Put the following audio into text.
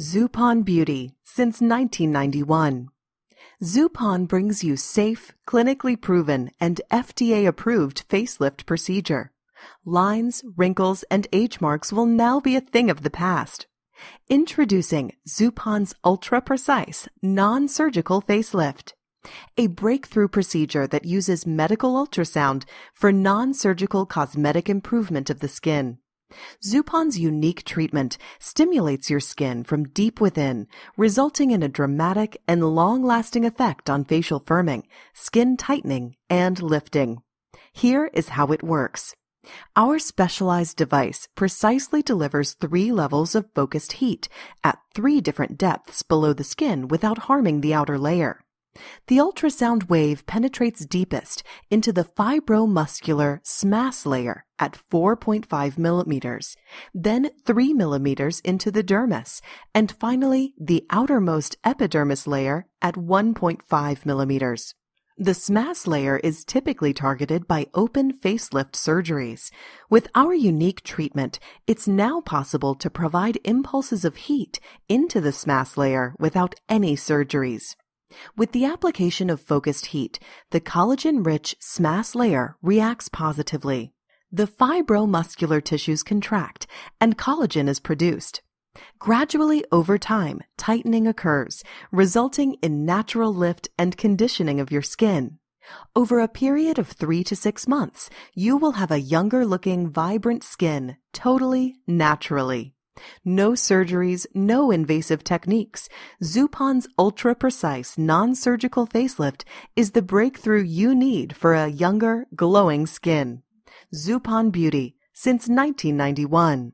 Zupon Beauty since 1991. Zupon brings you safe, clinically proven, and FDA approved facelift procedure. Lines, wrinkles, and age marks will now be a thing of the past. Introducing Zupon's ultra precise, non surgical facelift. A breakthrough procedure that uses medical ultrasound for non surgical cosmetic improvement of the skin. Zupon's unique treatment stimulates your skin from deep within, resulting in a dramatic and long-lasting effect on facial firming, skin tightening, and lifting. Here is how it works. Our specialized device precisely delivers three levels of focused heat at three different depths below the skin without harming the outer layer. The ultrasound wave penetrates deepest into the fibromuscular SMAS layer at 4.5 millimeters, then 3 millimeters into the dermis, and finally the outermost epidermis layer at 1.5 millimeters. The SMAS layer is typically targeted by open facelift surgeries. With our unique treatment, it's now possible to provide impulses of heat into the SMAS layer without any surgeries. With the application of focused heat, the collagen-rich SMAS layer reacts positively. The fibromuscular tissues contract and collagen is produced. Gradually over time, tightening occurs, resulting in natural lift and conditioning of your skin. Over a period of three to six months, you will have a younger looking, vibrant skin totally naturally. No surgeries, no invasive techniques. Zupon's ultra precise, non surgical facelift is the breakthrough you need for a younger, glowing skin. Zupon Beauty since 1991.